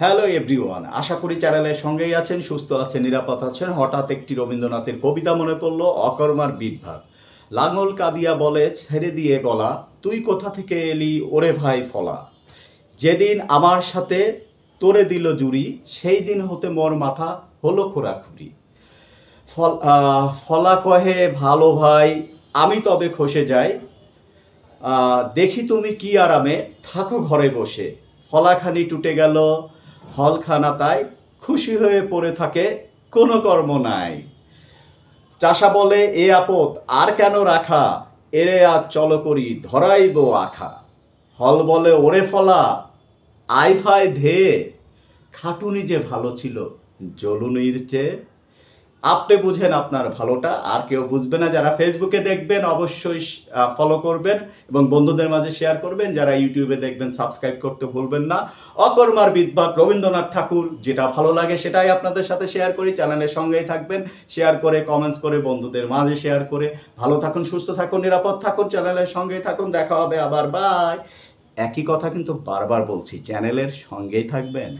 Hello everyone আশা করি চ্যানেলের সঙ্গেই আছেন, সুস্থ আছেন, নিরাপদ আছেন। হঠাৎ একটি রবীন্দ্রনাথের কবিতা মনে পড়ল, অকর্মার বিভাগ লাঙল কাদিয়া বলে, ছেড়ে দিয়ে গলা, তুই কোথা থেকে এলি? ওরে ভাই ফলা। যেদিন আমার সাথে তোরে দিল জুড়ি, সেই দিন হতে মোর মাথা হলো খোরাখুরি। ফল ফলা কহে, ভালো ভাই, আমি তবে খসে যাই। দেখি তুমি কি আরামে, থাকো ঘরে বসে। ফলাখানি টুটে গেল হলখানা তাই খুশি হয়ে পড়ে থাকে, কোনো কর্ম নাই। চাষা বলে, এ আপদ আর কেন রাখা? এরে আর চল করি, ধরাইব আখা। হল বলে, ওরে ফলা আই ফাই ধে। খাটুনি যে ভালো ছিল, জলুনির চেয়ে আপনি বুঝেন আপনার ভালোটা, আর কেউ বুঝবে না। যারা ফেসবুকে দেখবেন, অবশ্যই ফলো করবেন এবং বন্ধুদের মাঝে শেয়ার করবেন। যারা ইউটিউবে দেখবেন সাবস্ক্রাইব করতে ভুলবেন না। অকর্মার বিদ্বাক রবীন্দ্রনাথ ঠাকুর, যেটা ভালো লাগে সেটাই আপনাদের সাথে শেয়ার করি। চ্যানেলের সঙ্গেই থাকবেন। শেয়ার করে কমেন্টস করে, বন্ধুদের মাঝে শেয়ার করে। ভালো থাকুন, সুস্থ থাকুন, নিরাপদ থাকুন, চ্যানেলের সঙ্গেই থাকুন। দেখা হবে আবার। বাই একই কথা কিন্তু বারবার বলছি। চ্যানেলের সঙ্গেই থাকবেন।